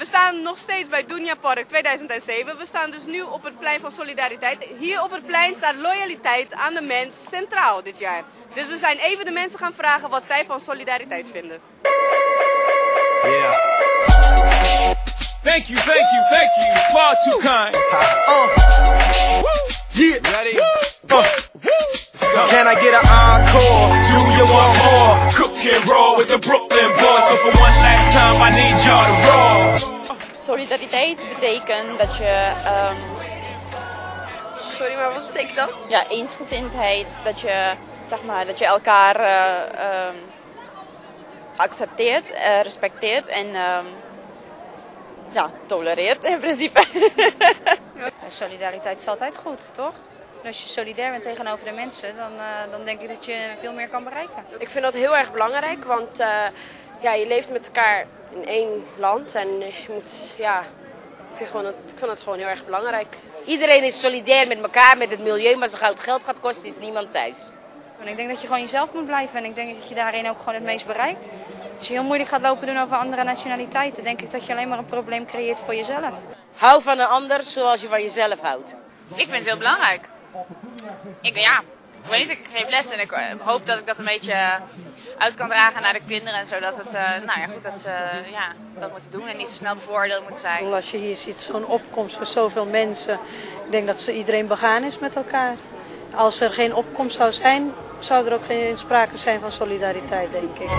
We staan nog steeds bij Dunja Park 2007. We staan dus nu op het plein van solidariteit. Hier op het plein staat loyaliteit aan de mens centraal dit jaar. Dus we zijn even de mensen gaan vragen wat zij van solidariteit vinden. Yeah. Thank you, thank you, thank you. Far too kind. Uh. Yeah. Ready? Uh. Can I get an encore? Do you want more? Cook and roll with the Brooklyn Solidariteit betekent dat je, ehm, Sorry, maar wat betekent dat? ja, eensgezindheid, dat je, zeg maar, dat je elkaar eh, ehm, accepteert, eh, respecteert en ehm, ja, tolereert in principe. Solidariteit is altijd goed, toch? Als je solidair bent tegenover de mensen, dan, eh, dan denk ik dat je veel meer kan bereiken. Ik vind dat heel erg belangrijk, want eh, ja, je leeft met elkaar in één land en je moet, ja, ik vind, gewoon dat, ik vind dat gewoon heel erg belangrijk. Iedereen is solidair met elkaar, met het milieu, maar als het goud geld gaat kosten, is niemand thuis. En ik denk dat je gewoon jezelf moet blijven en ik denk dat je daarin ook gewoon het meest bereikt. Als je heel moeilijk gaat lopen doen over andere nationaliteiten, denk ik dat je alleen maar een probleem creëert voor jezelf. Hou van een ander zoals je van jezelf houdt. Ik vind het heel belangrijk. Ik, ja, ik weet niet, ik geef les en ik eh, hoop dat ik dat een beetje uit kan dragen naar de kinderen. Zodat het, eh, nou ja, goed, dat ze ja, dat moeten doen en niet zo snel bevoordeeld moeten zijn. Als je hier ziet, zo'n opkomst voor zoveel mensen. Ik denk dat ze iedereen begaan is met elkaar. Als er geen opkomst zou zijn, zou er ook geen sprake zijn van solidariteit, denk ik.